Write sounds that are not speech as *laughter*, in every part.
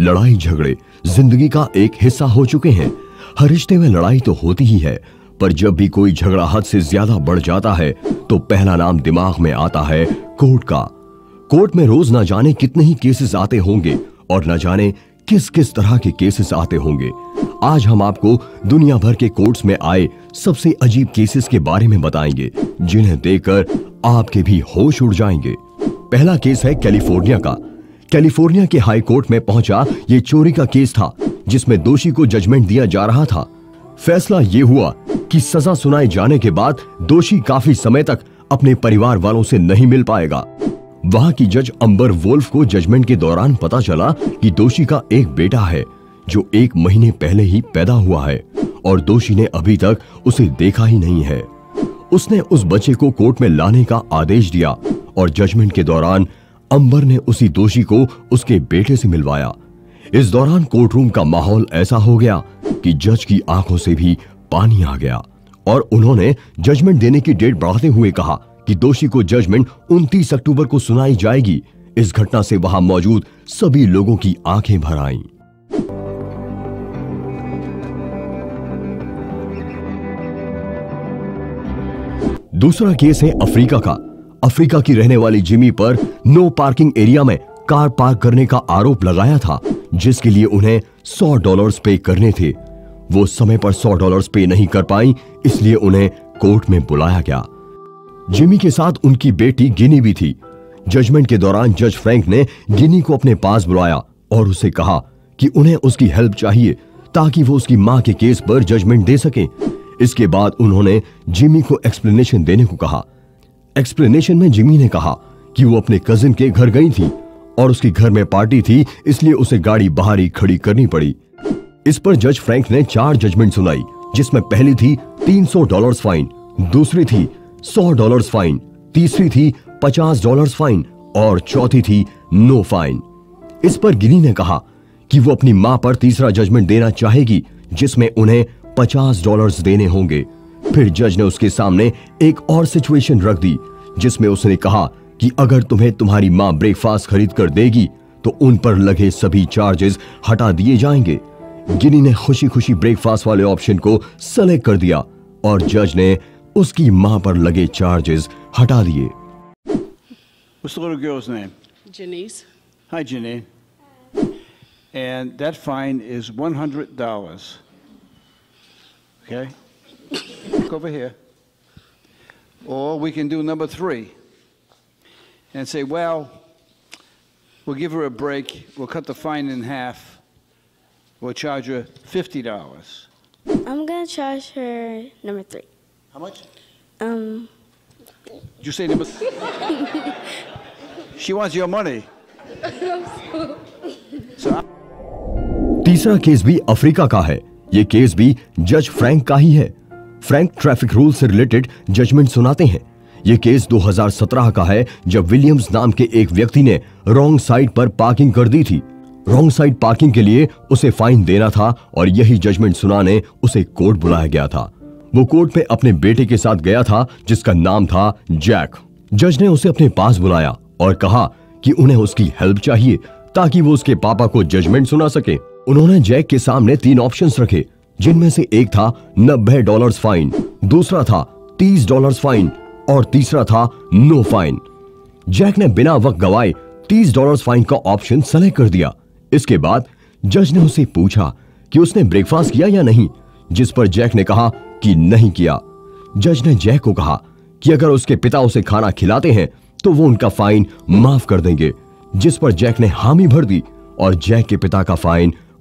लड़ाई झगड़े, ज़िंदगी का एक हिस्सा हो चुके हैं। हर रिश्ते में लड़ाई तो होती ही है, पर जब भी कोई झगड़ा हद से ज़्यादा बढ़ जाता है तो पहला नाम दिमाग में आता है कोर्ट का। कोर्ट में रोज न जाने कितने ही केसेस आते होंगे और न जाने किस किस तरह के केसेस आते होंगे। आज हम आपको दुनिया भर के कोर्ट्स में आए सबसे अजीब केसेस के बारे में बताएँगे, जिन्हें देखकर आपके भी होश उड़ जाएँगे। पहला केस है कैलिफ़ोर्निया का कैलिफ़ोर्निया के हाई कोर्ट में पहुँचा ये चोरी का केस था, जिसमें दोषी को जजमेंट दिया जा रहा था। फैसला ये हुआ कि सजा सुनाए जाने के बाद दोषी काफ़ी समय तक अपने परिवार वालों से नहीं मिल पाएगा। वहाँ की जज अंबर वोल्फ को जजमेंट के दौरान पता चला कि दोषी का एक बेटा है, जो एक महीने पहले ही पैदा हुआ है, और दोषी ने अभी तक उसे देखा ही नहीं है। उसने उस बच्चे को कोर्ट में लाने का आदेश दिया, और जजमेंट के दौरान अंबर ने उसी दोषी को उसके बेटे से मिलवाया। इस दौरान कोर्ट रूम का माहौल ऐसा हो गया कि जज की आँखों से भी पानी आ गया और उन्होंने जजमेंट देने की डेट बढ़ाते हुए कहा कि दोषी को जजमेंट 29 अक्टूबर को सुनाई जाएगी। इस घटना से वहाँ मौजूद सभी लोगों की आँखें भर आईं। दूसरा केस है अफ्रीका का। अफ्रीका की रहने वाली जिमी पर नो पार्किंग एरिया में कार पार्क करने का आरोप लगाया था, जिसके लिए उन्हें 100 डॉलर्स पे करने थे। वो समय पर 100 डॉलर्स पे नहीं कर पाई, इसलिए उन्हें कोर्ट में बुलाया गया। जिमी के साथ उनकी बेटी गिनी भी थी। जजमेंट के दौरान जज फ्रैंक ने गिनी को अपने पास बुलाया और उसे कहा कि उन्हें उसकी हेल्प चाहिए, ताकि वो उसकी माँ के केस पर जजमेंट दे सके। इसके बाद उन्होंने जिमी को एक्सप्लेनेशन देने को कहा। एक्सप्लेनेशन में जिमी ने कहा कि वो अपने कजिन के घर गई थी और उसके घर में पार्टी थी, इसलिए उसे गाड़ी बाहर ही खड़ी करनी पड़ी। इस पर जज फ्रैंक ने चार जजमेंट सुनाई, जिसमें पहली थी 300 डॉलर्स फाइन दूसरी थी 100 डॉलर्स फाइन तीसरी थी 50 डॉलर्स फाइन और चौथी थी नो फाइन इस पर गिनी ने कहा कि वो अपनी माँ पर तीसरा जजमेंट देना चाहेगी, जिसमें उन्हें 50 डॉलर्स देने होंगे। फिर जज ने उसके सामने एक और सिचुएशन रख दी जिसमें उसने कहा कि अगर तुम्हें तुम्हारी माँ ब्रेकफास्ट खरीद कर देगी तो उन पर लगे सभी चार्जेस हटा दिए जाएँगे गिनी ने खुशी खुशी ब्रेकफास्ट वाले ऑप्शन को सेलेक्ट कर दिया और जज ने उसकी माँ पर लगे चार्जेस हटा दिए What's the little girl's name? Janice. Hi, Janine. And that fine is $100. Okay? Look over here. Or we can do number three and say, well, we'll give her a break. We'll cut the fine in half. We'll charge her $50. I'm gonna charge her number three. How much? Um, Did you say number? *laughs* she wants your money. *laughs* So I'm तीसरा case भी Africa का है ये case भी जज Frank का ही है फ्रैंक ट्रैफ़िक रूल से रिलेटेड जजमेंट सुनाते हैं। ये केस 2017 का है, जब विलियम्स नाम के एक व्यक्ति ने रॉन्ग साइड पर पार्किंग कर दी थी। रॉन्ग साइड पार्किंग के लिए उसे फाइन देना था और यही जजमेंट सुनाने उसे कोर्ट बुलाया गया था। वो कोर्ट में अपने बेटे के साथ गया था, जिसका नाम था जैक। जज ने उसे अपने पास बुलाया और कहा कि उन्हें उसकी हेल्प चाहिए, ताकि वो उसके पापा को जजमेंट सुना सके। उन्होंने जैक के सामने तीन ऑप्शंस रखे। जिनमें से एक था नब्बे डॉलर्स फाइन दूसरा था तीस डॉलर्स फाइन और तीसरा था नो फाइन जैक ने बिना वक्त गवाए तीस डॉलर्स फाइन का ऑप्शन सेलेक्ट कर दिया। इसके बाद जज ने उसे पूछा कि उसने ब्रेकफास्ट किया या नहीं, जिस पर जैक ने कहा कि नहीं किया। जज ने जैक को कहा कि अगर उसके पिता उसे खाना खिलाते हैं तो वो उनका फाइन माफ़ कर देंगे, जिस पर जैक ने हामी भर दी और जैक के पिता का फाइन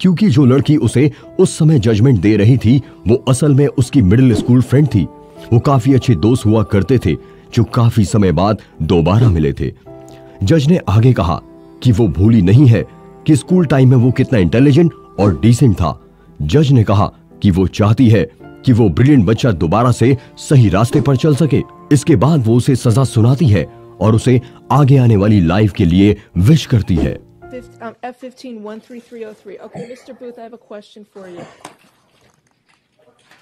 क्योंकि जो लड़की उसे उस समय जजमेंट दे रही थी, वो असल में उसकी मिडिल स्कूल फ्रेंड थी। वो काफ़ी अच्छे दोस्त हुआ करते थे, जो काफ़ी समय बाद दोबारा मिले थे। जज ने आगे कहा कि वो भूली नहीं है कि स्कूल टाइम में वो कितना इंटेलिजेंट और डिसेंट था। जज ने कहा कि वो चाहती है कि वो ब्रिलियंट बच्चा दोबारा से सही रास्ते पर चल सके। इसके बाद वो उसे सजा सुनाती है और उसे आगे आने वाली लाइफ के लिए विश करती है। Fif- um, F-15 13303. Okay, Mr. Booth, I have a question for you.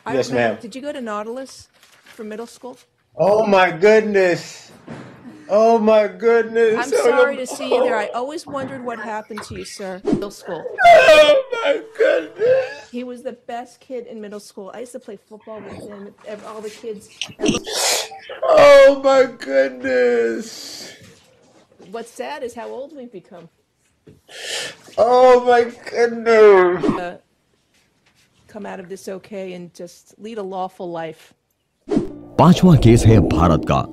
I Yes, remember- ma'am. Did you go to Nautilus for middle school? Oh my goodness. Oh my goodness. I'm sorry to see you there. I *laughs* always wondered what happened to you, sir. Middle school. Oh my goodness. He was the best kid in middle school. I used to play football with him. ev- All the kids. Oh my goodness. What's sad is how old we've become. Oh my goodness. Uh, Come out of this okay and just lead a lawful life. पांचवा case है भारत का।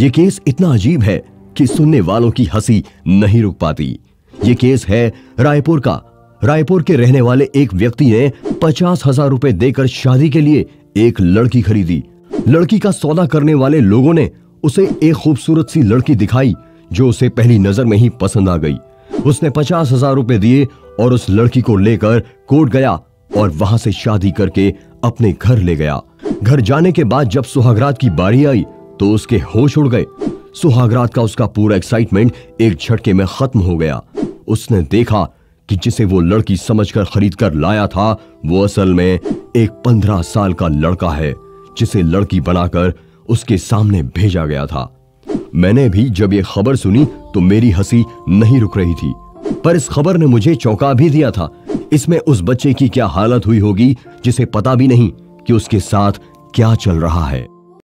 ये case इतना अजीब है कि सुनने वालों की हँसी नहीं रुक पाती। ये केस है रायपुर का। रायपुर के रहने वाले एक व्यक्ति ने पचास हज़ार रुपए देकर शादी के लिए एक लड़की खरीदी। लड़की का सौदा करने वाले लोगों ने उसे एक खूबसूरत सी लड़की दिखाई जो उसे पहली नज़र में ही पसंद आ गई। उसने पचास हज़ार रुपए दिए और उस लड़की को लेकर कोर्ट गया और वहाँ से शादी करके अपने घर ले गया। घर जाने के बाद जब सुहागरात की बारी आई तो उसके होश उड़ गए। सुहागरात का उसका पूरा एक्साइटमेंट एक झटके में खत्म हो गया। उसने देखा कि जिसे वो लड़की समझकर खरीद कर लाया था, वो असल में एक पंद्रह साल का लड़का है, जिसे लड़की बनाकर उसके सामने भेजा गया था। मैंने भी जब ये खबर सुनी तो मेरी हँसी नहीं रुक रही थी। पर इस खबर ने मुझे चौंका भी दिया था। इसमें उस बच्चे की क्या हालत हुई होगी, जिसे पता भी नहीं कि उसके साथ क्या चल रहा है।